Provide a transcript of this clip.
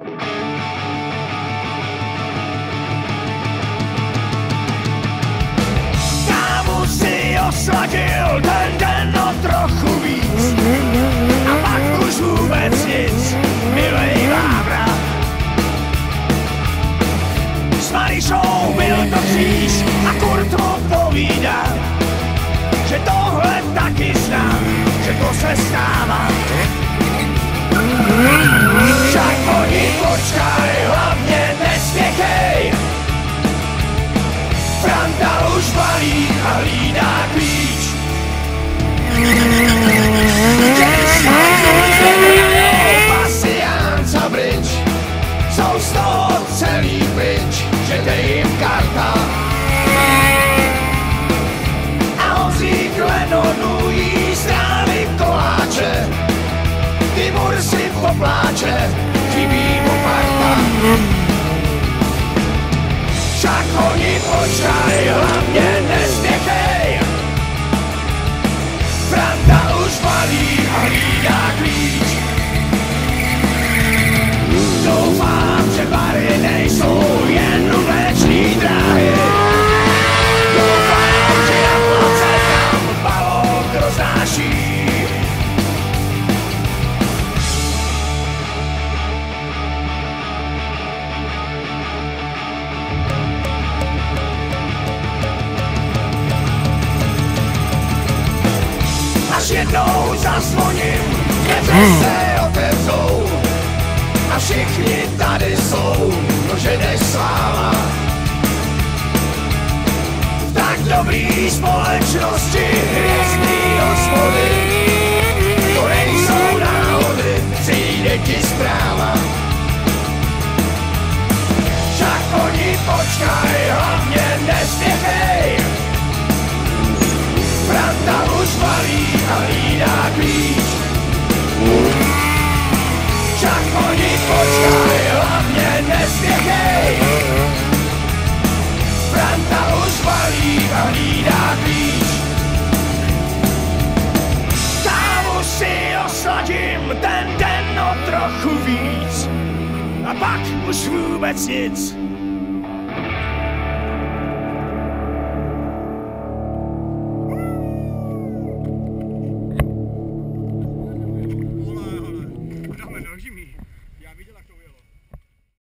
Kámo si osladil ten den o trochu víc a pak už vůbec nic, milej Vávra. S Marišou byl to kříž a Kurt mu povídá, že tohle taky znám, že to se stává. Však oni počkaj, si popláče, chybí mu parta. Však oni počkaj, hlavně Až jednou zazvoním, dveře se otevřou a všichni tady jsou, no že jdeš sláva. V tak dobrý společnosti ten den o trochu víc. A pak už vůbec nic,